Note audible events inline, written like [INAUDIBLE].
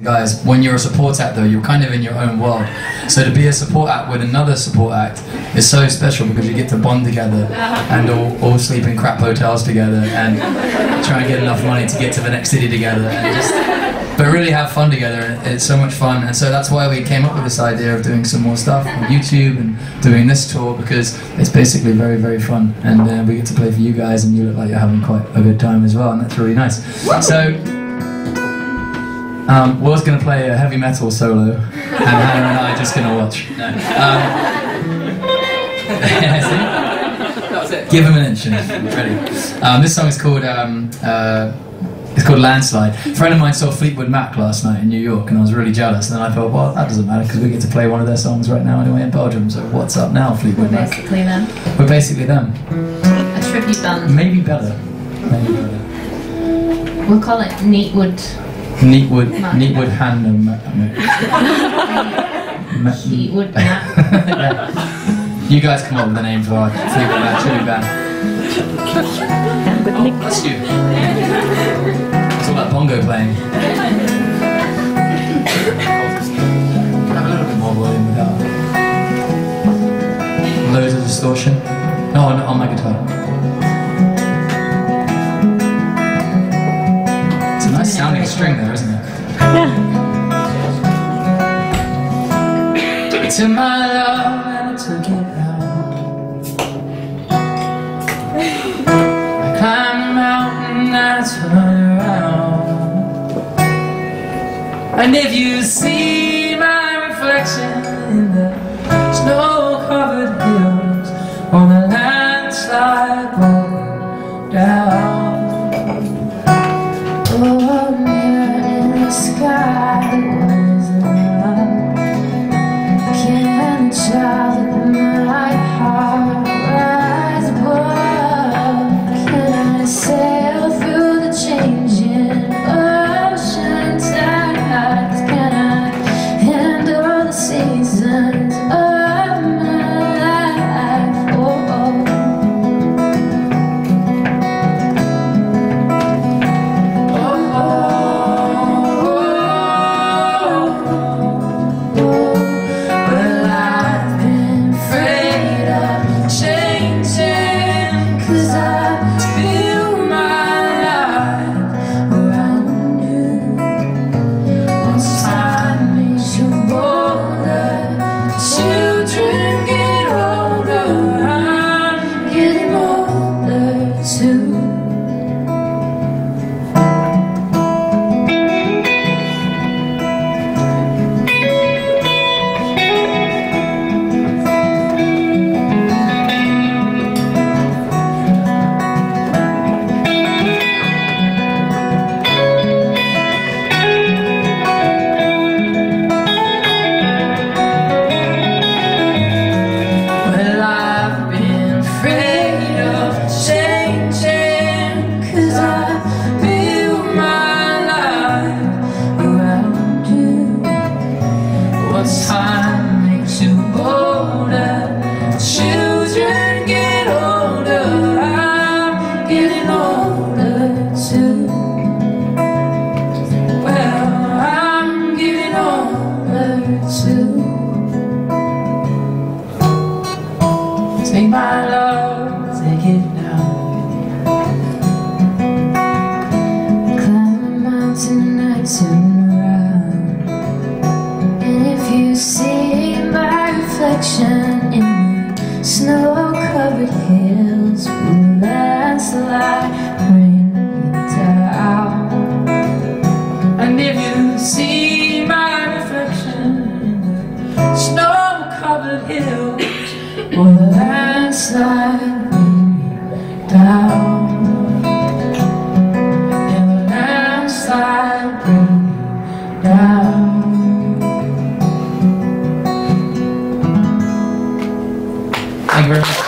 Guys, when you're a support act though, you're kind of in your own world. So to be a support act with another support act is so special because you get to bond together and all, all sleep in crap hotels together and try and get enough money to get to the next city together and just but really have fun together. And it's so much fun. And so that's why we came up with this idea of doing some more stuff on YouTube and doing this tour because it's basically very very fun. And uh, we get to play for you guys and you look like you're having quite a good time as well. And that's really nice. So um, Will's going to play a heavy metal solo, and Hannah and I are just going to watch. No. Um, [LAUGHS] Give him an inch and he's ready. Um, this song is called um, uh, it's called Landslide. A friend of mine saw Fleetwood Mac last night in New York, and I was really jealous. And then I thought, well, that doesn't matter because we get to play one of their songs right now anyway in Belgium. So what's up now, Fleetwood We're Mac? basically them. We're basically them. A tribute band. Maybe better. Maybe better. We'll call it Neatwood. Neatwood, Mac. Neatwood Hand. Ma- ma- Neatwood Yeah. You guys come up with a name for our Fleetwood Mac tribute band. Bless you. It's all that bongo playing. Have a little bit more volume without. Loads of distortion. No, on, on my guitar. Nice sounding string there, isn't it? To my love and I took it out. I climbed mountain and I turned around. And if you see my reflection in the snow-covered hills on the landslide going down. Child vida. Time makes you bolder, children get older. I'm getting older too. Well, I'm getting older too. Take my love, take it down. Climb a mountain and reflection Much.